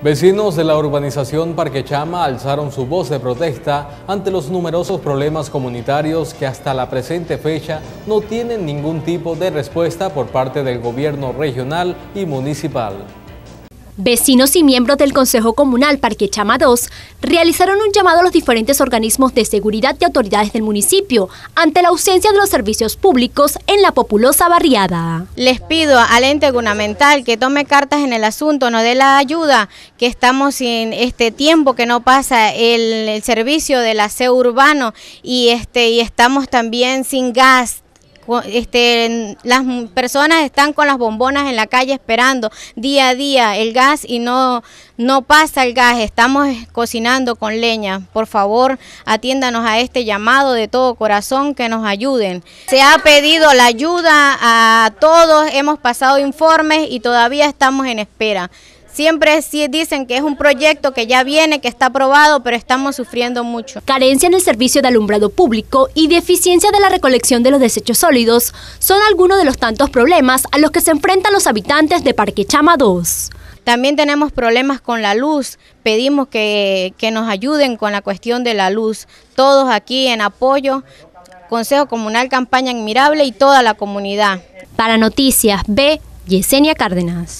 Vecinos de la urbanización Parque Chama alzaron su voz de protesta ante los numerosos problemas comunitarios que hasta la presente fecha no tienen ningún tipo de respuesta por parte del gobierno regional y municipal. Vecinos y miembros del Consejo Comunal Parque Chama 2 realizaron un llamado a los diferentes organismos de seguridad y autoridades del municipio ante la ausencia de los servicios públicos en la populosa barriada. Les pido al ente gubernamental que tome cartas en el asunto, no dé la ayuda, que estamos en este tiempo que no pasa el, servicio del aseo urbano y, este, y estamos también sin gas, este, las personas están con las bombonas en la calle esperando día a día el gas y no, no pasa el gas, estamos cocinando con leña. Por favor, atiéndanos a este llamado de todo corazón que nos ayuden. Se ha pedido la ayuda a todos, hemos pasado informes y todavía estamos en espera. Siempre sí dicen que es un proyecto que ya viene, que está aprobado, pero estamos sufriendo mucho. Carencia en el servicio de alumbrado público y deficiencia de la recolección de los desechos sólidos son algunos de los tantos problemas a los que se enfrentan los habitantes de Parque Chama 2. También tenemos problemas con la luz. Pedimos que, que nos ayuden con la cuestión de la luz. Todos aquí en apoyo, Consejo Comunal Campaña Admirable y toda la comunidad. Para Noticias B, Yesenia Cárdenas.